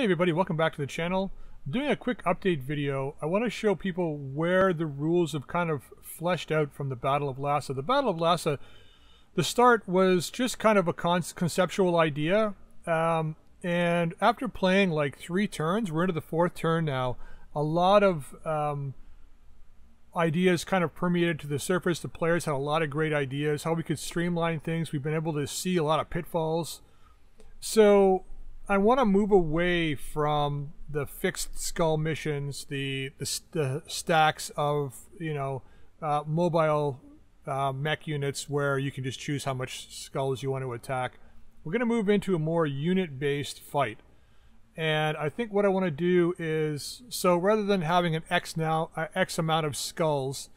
Hey everybody, welcome back to the channel. I'm doing a quick update video. I want to show people where the rules have kind of fleshed out from the Battle of Lhasa. The Battle of Lhasa, the start was just kind of a con conceptual idea. Um, and after playing like three turns, we're into the fourth turn now, a lot of um, ideas kind of permeated to the surface. The players had a lot of great ideas, how we could streamline things. We've been able to see a lot of pitfalls. So I want to move away from the fixed skull missions, the the, the stacks of you know uh, mobile uh, mech units where you can just choose how much skulls you want to attack. We're going to move into a more unit-based fight, and I think what I want to do is so rather than having an X now uh, X amount of skulls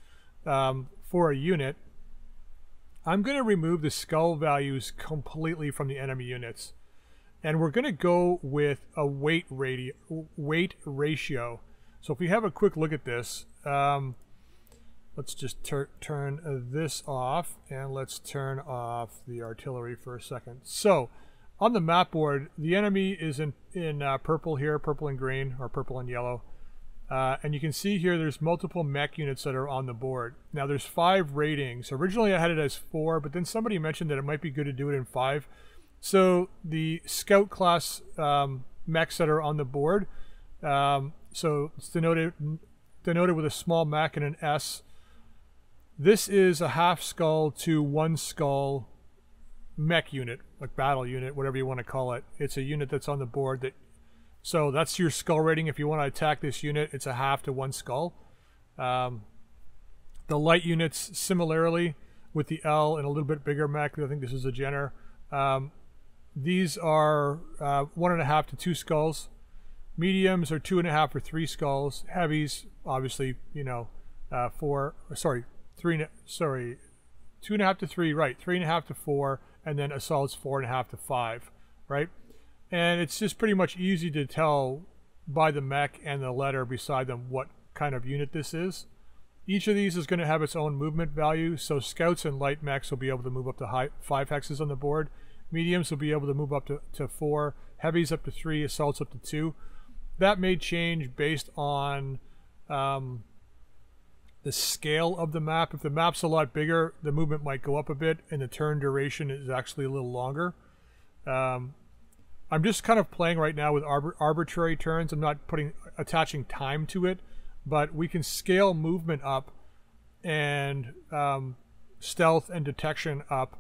um, for a unit, I'm going to remove the skull values completely from the enemy units and we're going to go with a weight radio, weight ratio. So if we have a quick look at this, um, let's just turn this off and let's turn off the artillery for a second. So on the map board, the enemy is in, in uh, purple here, purple and green, or purple and yellow. Uh, and you can see here there's multiple mech units that are on the board. Now there's five ratings. Originally I had it as four, but then somebody mentioned that it might be good to do it in five. So the scout class um, mechs that are on the board, um, so it's denoted denoted with a small mech and an S. This is a half skull to one skull mech unit, like battle unit, whatever you want to call it. It's a unit that's on the board that. So that's your skull rating. If you want to attack this unit, it's a half to one skull. Um, the light units, similarly, with the L and a little bit bigger mech. I think this is a Jenner. Um, these are uh, one and a half to two skulls. Mediums are two and a half or three skulls. Heavies, obviously, you know, uh, four. Sorry, three. Sorry, two and a half to three. Right, three and a half to four, and then assaults four and a half to five. Right, and it's just pretty much easy to tell by the mech and the letter beside them what kind of unit this is. Each of these is going to have its own movement value, so scouts and light mechs will be able to move up to high, five hexes on the board, Mediums will be able to move up to, to four. Heavies up to three. Assaults up to two. That may change based on um, the scale of the map. If the map's a lot bigger, the movement might go up a bit, and the turn duration is actually a little longer. Um, I'm just kind of playing right now with arbitrary turns. I'm not putting attaching time to it, but we can scale movement up and um, stealth and detection up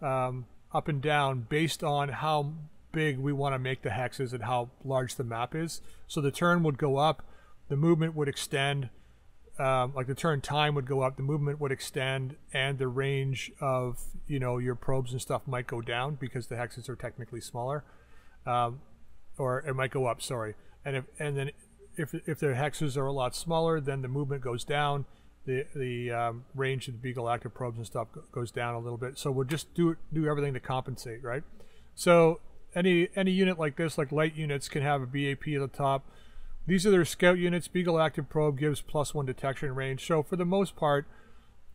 um, up and down based on how big we want to make the hexes and how large the map is. So the turn would go up, the movement would extend, um, like the turn time would go up, the movement would extend, and the range of you know your probes and stuff might go down because the hexes are technically smaller, um, or it might go up. Sorry, and if and then if if the hexes are a lot smaller, then the movement goes down the the um, range of the Beagle active probes and stuff goes down a little bit. So we'll just do do everything to compensate, right? So any any unit like this, like light units, can have a BAP at the top. These are their scout units. Beagle active probe gives plus one detection range. So for the most part,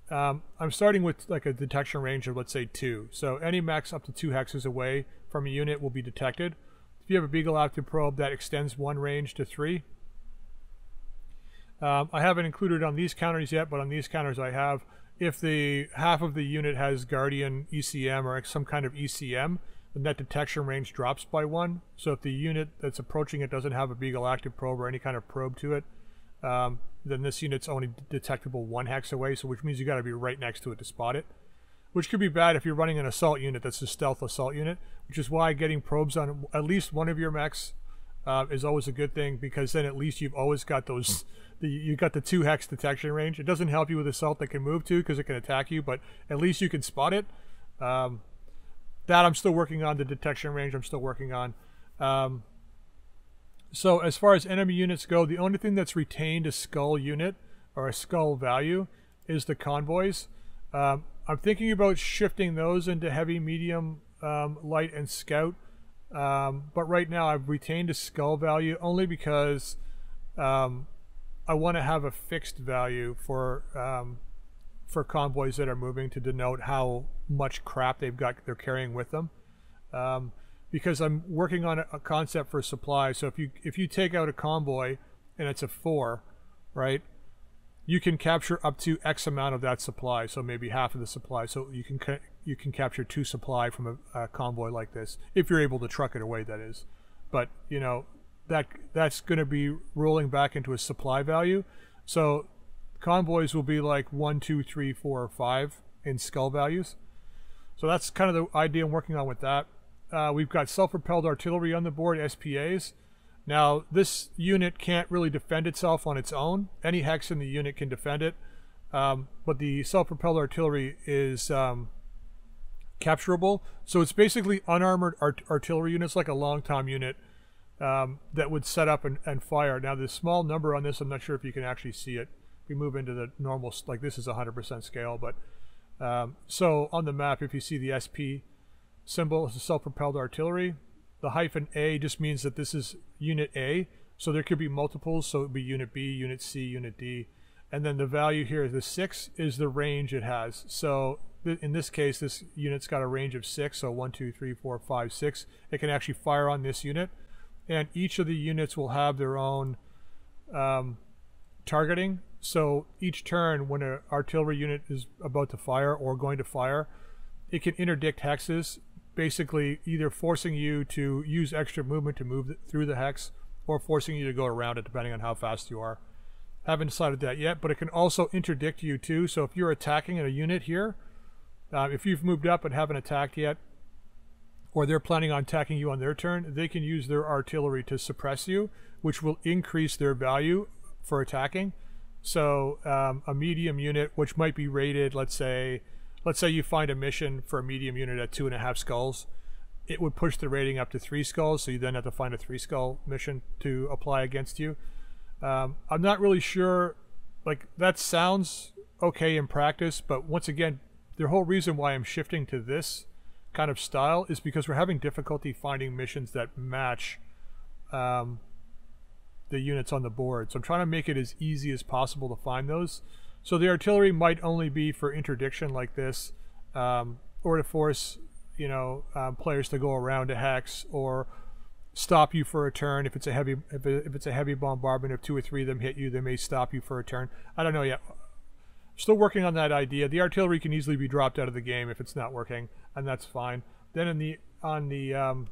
um, I'm starting with like a detection range of let's say two. So any max up to two hexes away from a unit will be detected. If you have a Beagle active probe, that extends one range to three. Um, I haven't included on these counters yet, but on these counters I have. If the half of the unit has Guardian ECM or some kind of ECM, the net detection range drops by one. So if the unit that's approaching it doesn't have a Beagle active probe or any kind of probe to it, um, then this unit's only detectable one hex away, so which means you got to be right next to it to spot it. Which could be bad if you're running an assault unit that's a stealth assault unit, which is why getting probes on at least one of your mechs uh, is always a good thing because then at least you've always got those the, you got the two hex detection range. It doesn't help you with assault that can move to because it can attack you, but at least you can spot it. Um, that I'm still working on. The detection range I'm still working on. Um, so as far as enemy units go, the only thing that's retained a skull unit or a skull value is the convoys. Um, I'm thinking about shifting those into heavy, medium, um, light, and scout. Um, but right now I've retained a skull value only because um, I want to have a fixed value for um, for convoys that are moving to denote how much crap they've got they're carrying with them. Um, because I'm working on a, a concept for supply. So if you if you take out a convoy and it's a four, right? You can capture up to X amount of that supply, so maybe half of the supply. So you can ca- you can capture two supply from a, a convoy like this if you're able to truck it away. That is, but you know that that's going to be rolling back into a supply value. So convoys will be like one, two, three, four, or five in skull values. So that's kind of the idea I'm working on with that. Uh, we've got self-propelled artillery on the board, SPAs. Now, this unit can't really defend itself on its own. Any hex in the unit can defend it, um, but the self-propelled artillery is um, capturable. So it's basically unarmored art artillery units, like a long tom unit, um, that would set up and, and fire. Now, the small number on this, I'm not sure if you can actually see it. We move into the normal, like this is 100% scale, but um, so on the map, if you see the SP symbol, it's a self-propelled artillery. The hyphen A just means that this is unit A. So there could be multiples. So it would be unit B, unit C, unit D. And then the value here, the 6, is the range it has. So in this case, this unit's got a range of 6. So one, two, three, four, five, six. It can actually fire on this unit. And each of the units will have their own um, targeting. So each turn, when an artillery unit is about to fire or going to fire, it can interdict hexes basically either forcing you to use extra movement to move through the hex or forcing you to go around it depending on how fast you are. Haven't decided that yet, but it can also interdict you too. So if you're attacking a unit here, uh, if you've moved up and haven't attacked yet, or they're planning on attacking you on their turn, they can use their artillery to suppress you, which will increase their value for attacking. So um, a medium unit, which might be rated, let's say, let's say you find a mission for a medium unit at two and a half skulls, it would push the rating up to three skulls. So you then have to find a three skull mission to apply against you. Um, I'm not really sure. Like that sounds okay in practice, but once again, the whole reason why I'm shifting to this kind of style is because we're having difficulty finding missions that match um, the units on the board. So I'm trying to make it as easy as possible to find those. So the artillery might only be for interdiction like this, um, or to force you know um, players to go around a hex or stop you for a turn if it's a heavy if, it, if it's a heavy bombardment if two or three of them hit you they may stop you for a turn i don't know yet still working on that idea the artillery can easily be dropped out of the game if it's not working and that's fine then in the on the um,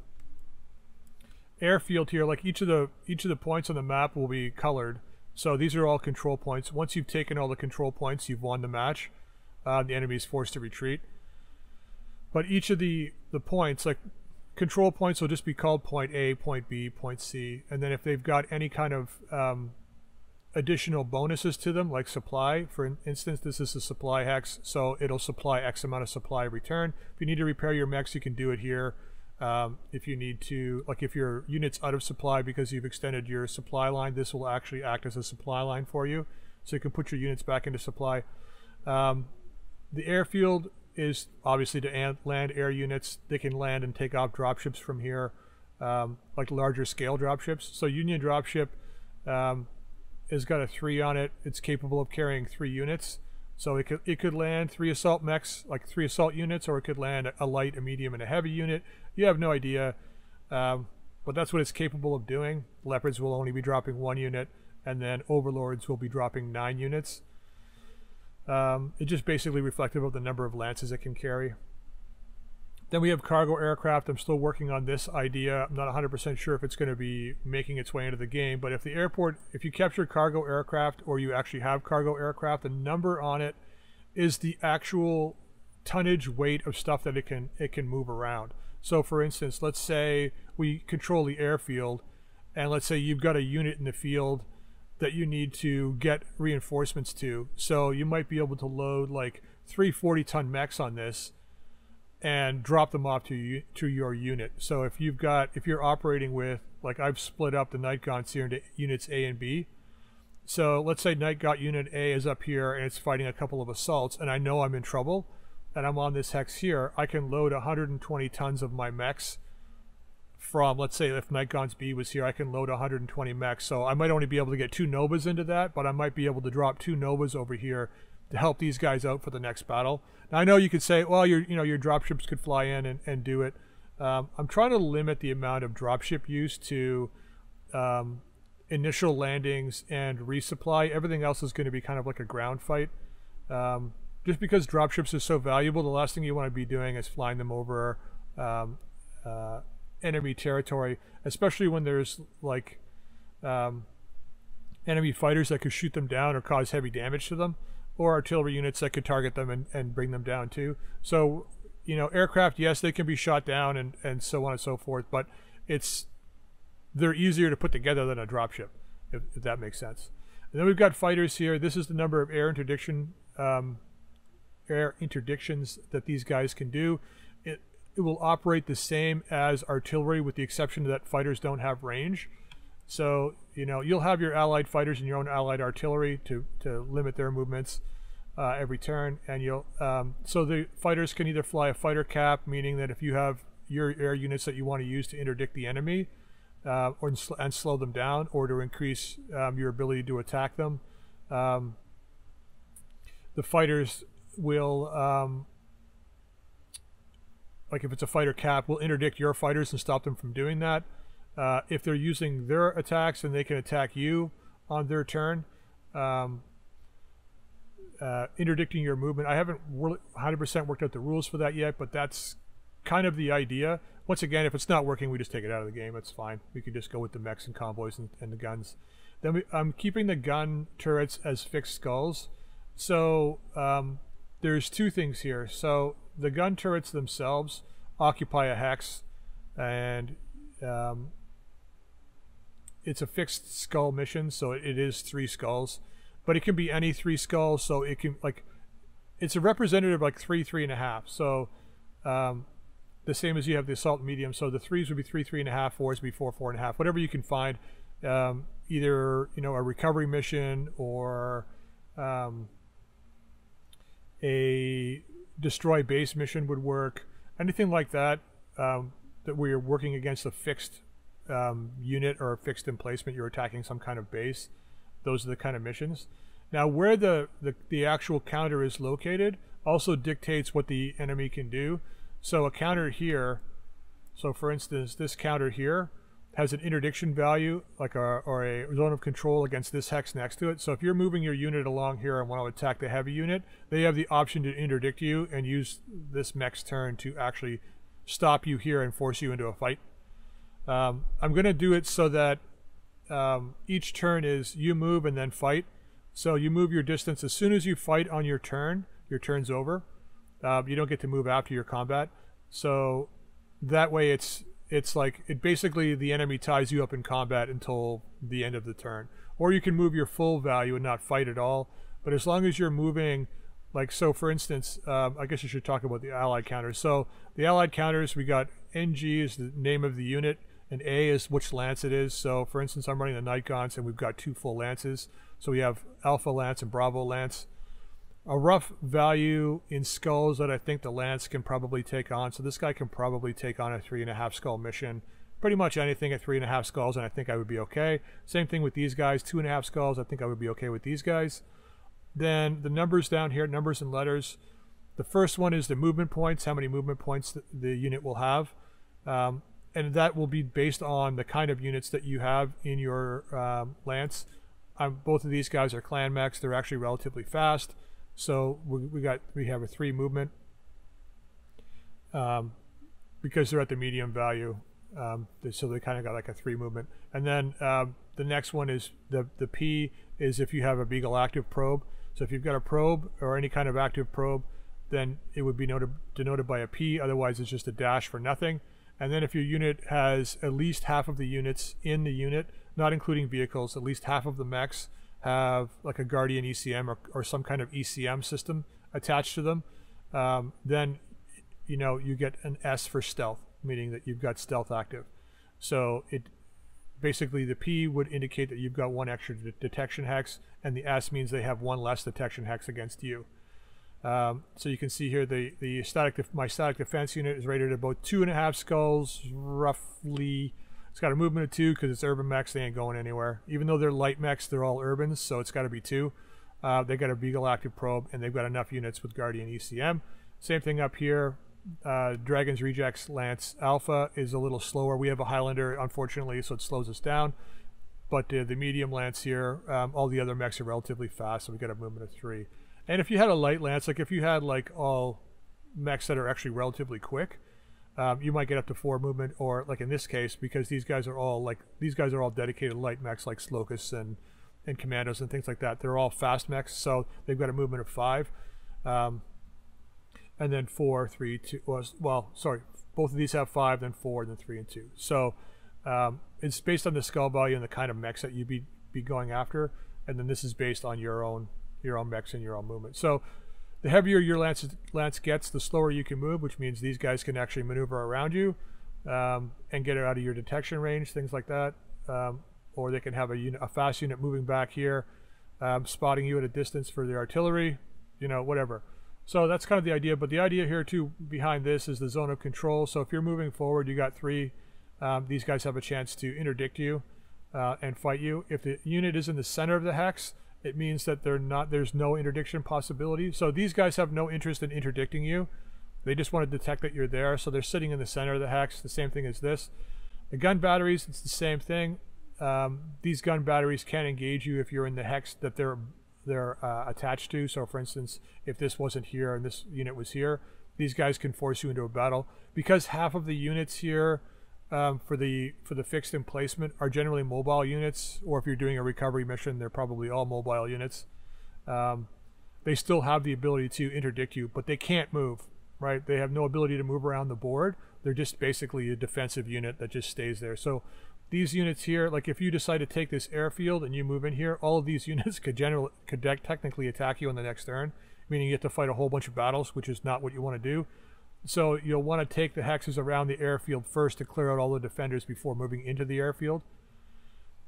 airfield here like each of the each of the points on the map will be colored so these are all control points. Once you've taken all the control points, you've won the match. Uh, the enemy is forced to retreat. But each of the, the points, like control points will just be called point A, point B, point C. And then if they've got any kind of um, additional bonuses to them, like supply, for instance, this is a supply hex, so it'll supply X amount of supply return. If you need to repair your mechs, you can do it here. Um, if you need to, like if your unit's out of supply because you've extended your supply line, this will actually act as a supply line for you. So you can put your units back into supply. Um, the airfield is obviously to land air units. They can land and take off dropships from here, um, like larger scale dropships. So Union dropship um, has got a three on it. It's capable of carrying three units. So it could it could land three assault mechs, like three assault units, or it could land a light, a medium, and a heavy unit. You have no idea, um, but that's what it's capable of doing. Leopards will only be dropping one unit, and then Overlords will be dropping nine units. Um, it just basically reflective of the number of lances it can carry. Then we have cargo aircraft. I'm still working on this idea. I'm not 100% sure if it's going to be making its way into the game, but if the airport, if you capture cargo aircraft or you actually have cargo aircraft, the number on it is the actual tonnage weight of stuff that it can it can move around. So for instance, let's say we control the airfield and let's say you've got a unit in the field that you need to get reinforcements to. So you might be able to load like three 40 ton mechs on this and drop them off to you to your unit. So if you've got if you're operating with like I've split up the night gaunts here into units A and B. So let's say night gaunt unit A is up here and it's fighting a couple of assaults and I know I'm in trouble and I'm on this hex here, I can load 120 tons of my mechs from let's say if night gaunts B was here, I can load 120 mechs. So I might only be able to get two Novas into that, but I might be able to drop two Novas over here to help these guys out for the next battle. Now I know you could say, well, your you know your dropships could fly in and, and do it, Um, I'm trying to limit the amount of dropship use to um, initial landings and resupply. Everything else is going to be kind of like a ground fight. Um, just because dropships are so valuable, the last thing you want to be doing is flying them over um, uh, enemy territory, especially when there's like um, enemy fighters that could shoot them down or cause heavy damage to them, or artillery units that could target them and, and bring them down too. So, you know, aircraft, yes, they can be shot down and, and so on and so forth, but it's they're easier to put together than a dropship, if, if that makes sense. And then we've got fighters here. This is the number of air interdiction um, air interdictions that these guys can do. It it will operate the same as artillery, with the exception that fighters don't have range. So you know you'll have your allied fighters and your own allied artillery to to limit their movements uh, every turn, and you'll um, so the fighters can either fly a fighter cap, meaning that if you have your air units that you want to use to interdict the enemy, uh, or and slow them down, or to increase um, your ability to attack them. Um, the fighters will, um, like if it's a fighter cap, will interdict your fighters and stop them from doing that. Uh, if they're using their attacks, and they can attack you on their turn. Um, uh, interdicting your movement. I haven't 100% worked out the rules for that yet, but that's kind of the idea. Once again, if it's not working, we just take it out of the game. It's fine. We can just go with the mechs and convoys and, and the guns. Then we, I'm keeping the gun turrets as fixed skulls. So um, there's two things here. So the gun turrets themselves occupy a hex, and um, it's a fixed skull mission, so it is three skulls. But it can be any three skulls, so it can like it's a representative like three, three and a half. So um, the same as you have the assault medium. So the threes would be three, three and a half, fours would be four, four and a half, whatever you can find. Um, either you know a recovery mission or um, a destroy base mission would work. Anything like that um, that where you're working against a fixed um, unit or fixed emplacement, you're attacking some kind of base. Those are the kind of missions. Now, where the, the, the actual counter is located also dictates what the enemy can do. So a counter here, so for instance, this counter here has an interdiction value, like a, or a zone of control against this hex next to it. So if you're moving your unit along here and want to attack the heavy unit, they have the option to interdict you and use this mech's turn to actually stop you here and force you into a fight. Um, I'm going to do it so that um, each turn is you move and then fight. So you move your distance as soon as you fight on your turn, your turn's over. Uh, you don't get to move after your combat. So that way it's it's like it basically the enemy ties you up in combat until the end of the turn. Or you can move your full value and not fight at all. But as long as you're moving, like so for instance, um, I guess I should talk about the allied counters. So the allied counters, we got NG is the name of the unit, and A is which lance it is. So for instance, I'm running the Night Gaunts and we've got two full lances. So we have Alpha Lance and Bravo Lance a rough value in skulls that I think the Lance can probably take on. So this guy can probably take on a three and a half skull mission. Pretty much anything at three and a half skulls, and I think I would be okay. Same thing with these guys, two and a half skulls. I think I would be okay with these guys. Then the numbers down here, numbers and letters. The first one is the movement points, how many movement points the, the unit will have. Um, and that will be based on the kind of units that you have in your um, lance. Um, both of these guys are clan mechs. They're actually relatively fast. So we, we got we have a three movement um, because they're at the medium value. Um, so they kind of got like a three movement. And then um, the next one is the the P is if you have a Beagle active probe. So if you've got a probe or any kind of active probe, then it would be noted, denoted by a P. Otherwise, it's just a dash for nothing. And then if your unit has at least half of the units in the unit, not including vehicles, at least half of the mechs have like a Guardian ECM or, or some kind of ECM system attached to them, um, then you know you get an S for stealth, meaning that you've got stealth active. So it basically the P would indicate that you've got one extra de detection hex, and the S means they have one less detection hex against you. Um, so you can see here the the static my static defense unit is rated at about two and a half skulls, roughly it's got a movement of two because it's urban mechs. They ain't going anywhere. Even though they're light mechs, they're all urbans, so it's got to be two. Uh, they got a Beagle active probe, and they've got enough units with Guardian ECM. Same thing up here. uh, Dragon's Rejects Lance Alpha is a little slower. We have a Highlander, unfortunately, so it slows us down. But uh, the medium Lance here, um, all the other mechs are relatively fast, so we got a movement of three. And if you had a light Lance, like if you had like all mechs that are actually relatively quick, um, you might get up to four movement, or like in this case, because these guys are all like these guys are all dedicated light mechs like Locusts and and Commandos and things like that. They're all fast mechs, so they've got a movement of five. Um, and then four, three, two. Well, sorry, both of these have five, then four, then three and two. So um, it's based on the skull value and the kind of mechs that you be be going after, and then this is based on your own your own mechs and your own movement. So the heavier your lance lance gets, the slower you can move, which means these guys can actually maneuver around you um, and get out of your detection range, things like that. Um, or they can have a, a fast unit moving back here, um, spotting you at a distance for the artillery, you know, whatever. So that's kind of the idea. But the idea here too behind this is the zone of control. So if you're moving forward, you got three. Um, these guys have a chance to interdict you uh, and fight you. If the unit is in the center of the hex, it means that they're not. There's no interdiction possibility. So these guys have no interest in interdicting you. They just want to detect that you're there. So they're sitting in the center of the hex. The same thing as this. The gun batteries, it's the same thing. Um, these gun batteries can engage you if you're in the hex that they're they're uh, attached to. So, for instance, if this wasn't here and this unit was here, these guys can force you into a battle because half of the units here um, for the for the fixed emplacement are generally mobile units, or if you're doing a recovery mission, they're probably all mobile units. Um, they still have the ability to interdict you, but they can't move. Right? They have no ability to move around the board. They're just basically a defensive unit that just stays there. So these units here, like if you decide to take this airfield and you move in here, all of these units could generally could technically attack you on the next turn, meaning you have to fight a whole bunch of battles, which is not what you want to do. So you'll want to take the hexes around the airfield first to clear out all the defenders before moving into the airfield.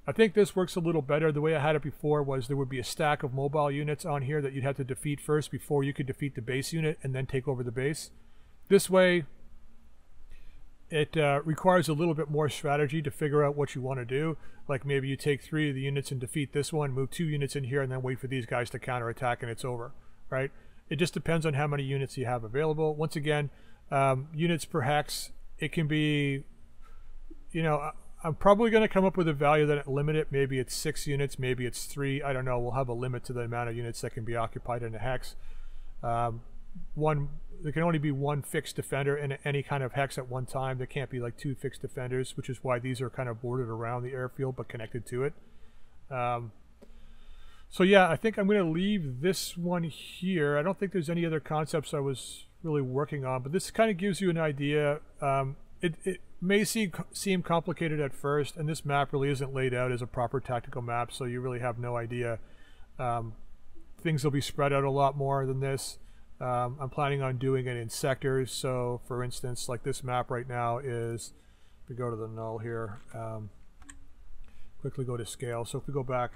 I think this works a little better. The way I had it before was there would be a stack of mobile units on here that you'd have to defeat first before you could defeat the base unit and then take over the base. This way, it uh, requires a little bit more strategy to figure out what you want to do. Like maybe you take three of the units and defeat this one, move two units in here, and then wait for these guys to counterattack and it's over, right? It just depends on how many units you have available. Once again, um, units per hex, it can be, you know, I'm probably going to come up with a value that limit it. Maybe it's six units, maybe it's three. I don't know. We'll have a limit to the amount of units that can be occupied in a hex. Um, one there can only be one fixed defender in any kind of hex at one time. There can't be like two fixed defenders, which is why these are kind of bordered around the airfield but connected to it. Um, so yeah, I think I'm going to leave this one here. I don't think there's any other concepts I was really working on, but this kind of gives you an idea. Um, it, it may seem, seem complicated at first, and this map really isn't laid out as a proper tactical map, so you really have no idea. Um, things will be spread out a lot more than this. Um, I'm planning on doing it in sectors. So, for instance, like this map right now is, if we go to the null here, um, quickly go to scale. So if we go back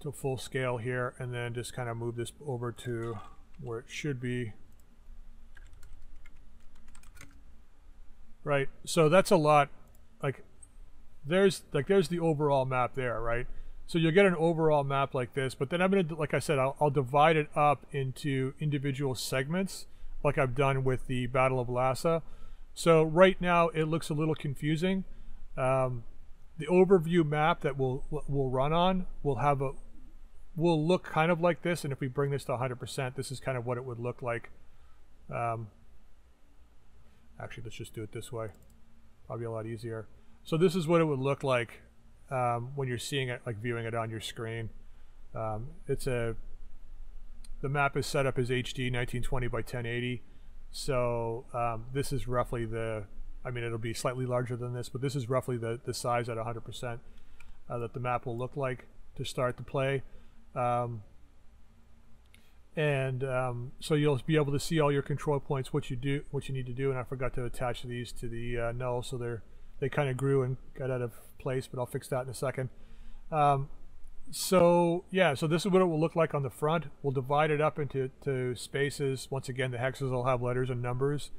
to full scale here and then just kind of move this over to where it should be. Right, so that's a lot, like, there's, like, there's the overall map there, right? So you'll get an overall map like this, but then I'm going to, like I said, I'll, I'll, divide it up into individual segments like I've done with the Battle of Lhasa. So right now it looks a little confusing. Um, the overview map that we'll, we'll run on will have a, will look kind of like this. And if we bring this to 100%, this is kind of what it would look like. Um, actually, let's just do it this way. Probably a lot easier. So this is what it would look like um, when you're seeing it, like viewing it on your screen. Um, it's a the map is set up as HD 1920 by 1080. So um, this is roughly the, I mean, it'll be slightly larger than this, but this is roughly the, the size at 100% uh, that the map will look like to start the play. Um, and um, so you'll be able to see all your control points, what you do, what you need to do. And I forgot to attach these to the uh, null, so they're they kind of grew and got out of place, but I'll fix that in a second. Um, so yeah, so this is what it will look like on the front. We'll divide it up into to spaces. Once again, the hexes will have letters and numbers.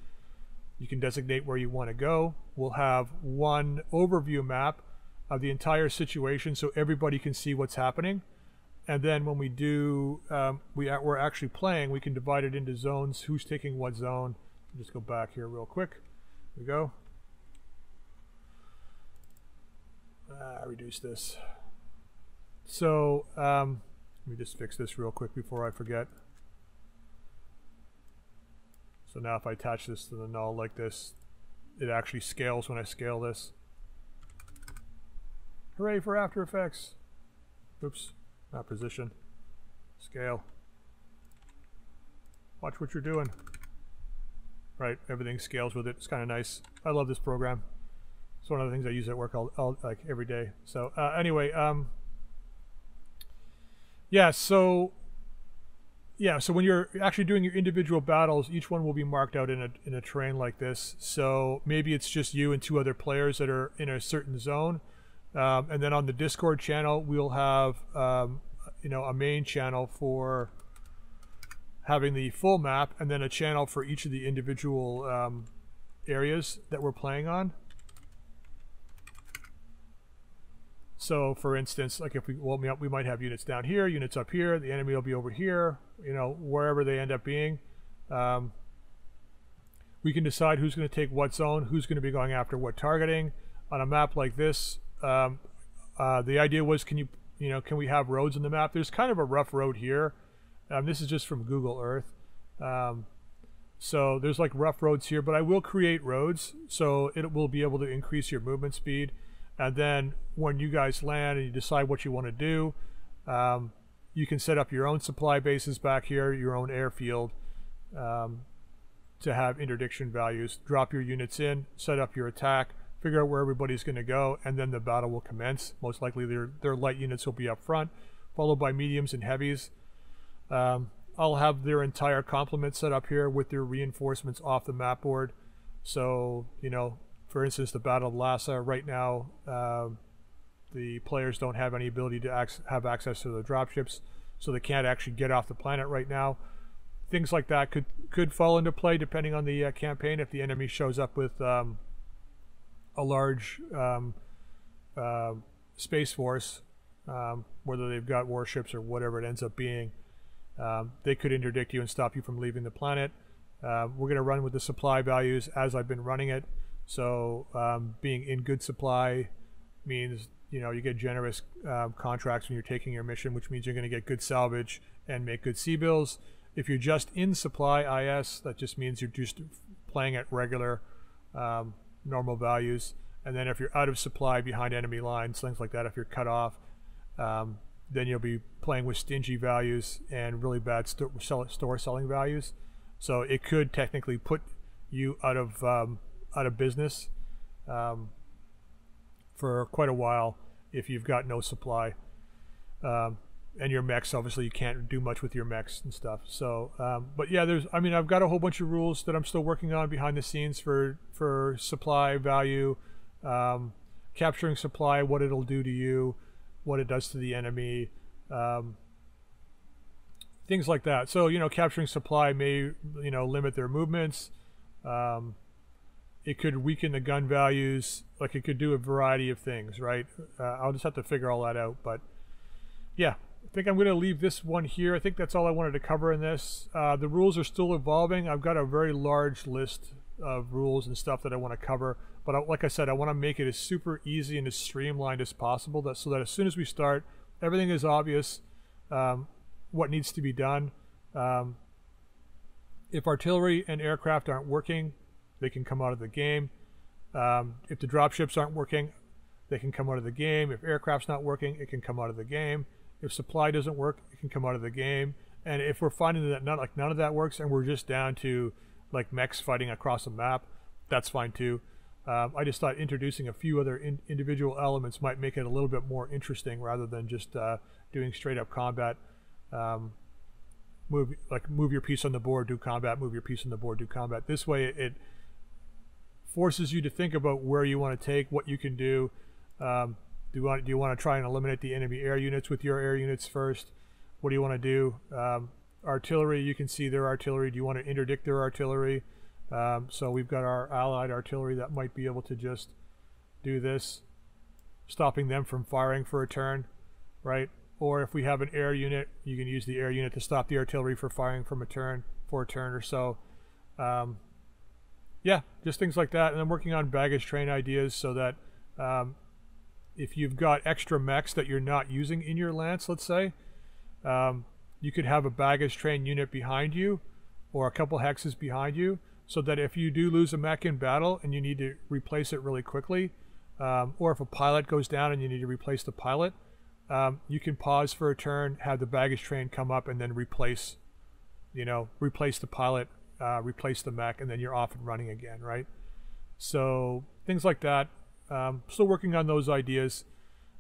You can designate where you want to go. We'll have one overview map of the entire situation so everybody can see what's happening. And then when we do, um, we, we're actually playing, we can divide it into zones, who's taking what zone. Just go back here real quick. Here we go. Uh, reduce this. So, um, let me just fix this real quick before I forget. So now if I attach this to the null like this, it actually scales when I scale this. Hooray for After Effects! Oops, not position. Scale. Watch what you're doing. Right, everything scales with it. It's kind of nice. I love this program. It's one of the things I use at work all, all like every day. So uh, anyway, um, yeah. So yeah. So when you're actually doing your individual battles, each one will be marked out in a in a terrain like this. So maybe it's just you and two other players that are in a certain zone, um, and then on the Discord channel, we'll have um, you know a main channel for having the full map, and then a channel for each of the individual um, areas that we're playing on. So, for instance, like if we well, we might have units down here, units up here. The enemy will be over here. You know, wherever they end up being. Um, we can decide who's going to take what zone, who's going to be going after what targeting. On a map like this, um, uh, the idea was, can you, you know, can we have roads in the map? There's kind of a rough road here. Um, this is just from Google Earth. Um, so there's like rough roads here, but I will create roads, so it will be able to increase your movement speed. And then when you guys land and you decide what you want to do, um, you can set up your own supply bases back here, your own airfield, um, to have interdiction values. Drop your units in, set up your attack, figure out where everybody's going to go, and then the battle will commence. Most likely their, their light units will be up front, followed by mediums and heavies. Um, I'll have their entire complement set up here with their reinforcements off the map board. So, you know, for instance, the Battle of Lhasa right now, uh, the players don't have any ability to ac have access to the dropships, so they can't actually get off the planet right now. Things like that could could fall into play depending on the uh, campaign. If the enemy shows up with um, a large um, uh, space force, um, whether they've got warships or whatever it ends up being, um, they could interdict you and stop you from leaving the planet. Uh, we're going to run with the supply values as I've been running it. So um, being in good supply means you know you get generous um, contracts when you're taking your mission, which means you're going to get good salvage and make good C-bills. If you're just in supply IS, that just means you're just playing at regular um, normal values. And then if you're out of supply behind enemy lines, things like that, if you're cut off, um, then you'll be playing with stingy values and really bad st store selling values. So it could technically put you out of um, out of business um, for quite a while if you've got no supply. And your mechs, obviously, you can't do much with your mechs and stuff. So, um, but yeah, there's. I mean, I've got a whole bunch of rules that I'm still working on behind the scenes for for supply value, um, capturing supply, what it'll do to you, what it does to the enemy, um, things like that. So, you know, capturing supply may you know limit their movements. Um, it could weaken the gun values. Like it could do a variety of things, right? Uh, I'll just have to figure all that out. But yeah, think I'm going to leave this one here. I think that's all I wanted to cover in this. Uh, the rules are still evolving. I've got a very large list of rules and stuff that I want to cover. But I, like I said, I want to make it as super easy and as streamlined as possible that, so that as soon as we start, everything is obvious um, what needs to be done. Um, if artillery and aircraft aren't working, they can come out of the game. Um, if the dropships aren't working, they can come out of the game. If aircraft's not working, it can come out of the game. If supply doesn't work, it can come out of the game. And if we're finding that none, like none of that works, and we're just down to like mechs fighting across a map, that's fine too. Um, I just thought introducing a few other in individual elements might make it a little bit more interesting rather than just uh, doing straight up combat. Um, move like move your piece on the board, do combat. Move your piece on the board, do combat. This way, it forces you to think about where you want to take, what you can do. Um, do you want do you want to try and eliminate the enemy air units with your air units first? What do you want to do? Um, artillery, you can see their artillery. Do you want to interdict their artillery? Um, so we've got our allied artillery that might be able to just do this, stopping them from firing for a turn, right? or if we have an air unit, you can use the air unit to stop the artillery for firing from a turn for a turn or so. Um, yeah, just things like that. And I'm working on baggage train ideas so that um, if you've got extra mechs that you're not using in your lance, let's say, um, you could have a baggage train unit behind you or a couple hexes behind you so that if you do lose a mech in battle and you need to replace it really quickly, um, or if a pilot goes down and you need to replace the pilot, um, you can pause for a turn, have the baggage train come up, and then replace, you know, replace the pilot, uh, replace the mech, and then you're off and running again, right? So things like that. Um, still working on those ideas.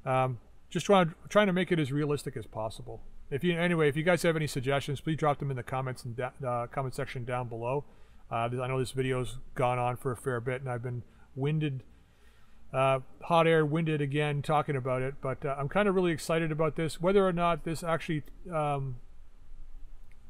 Um, just trying trying to make it as realistic as possible. If you anyway, if you guys have any suggestions, please drop them in the comments and uh, comment section down below. Uh, I know this video's gone on for a fair bit, and I've been winded, uh, hot air winded again talking about it. But uh, I'm kind of really excited about this. Whether or not this actually um,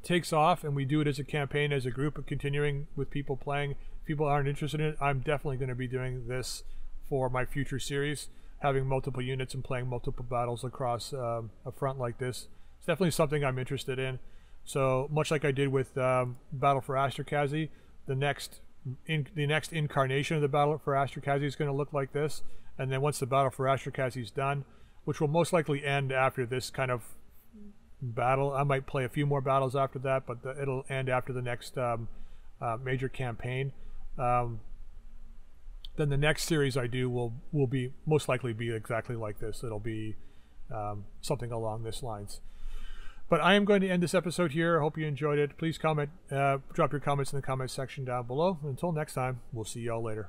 takes off and we do it as a campaign, as a group, continuing with people playing. If people aren't interested in it, I'm definitely going to be doing this for my future series, having multiple units and playing multiple battles across um, a front like this. It's definitely something I'm interested in. So much like I did with um, Battle for Astrokaszy, the next in, the next incarnation of the Battle for Astrokaszy is going to look like this. And then once the Battle for Astrokaszy is done, which will most likely end after this kind of battle, I might play a few more battles after that, but the, it'll end after the next um, uh, major campaign. Um, then the next series I do will will be most likely be exactly like this. It'll be um, something along this lines. But I am going to end this episode here. I hope you enjoyed it. Please comment, uh, drop your comments in the comment section down below. Until next time, we'll see y'all later.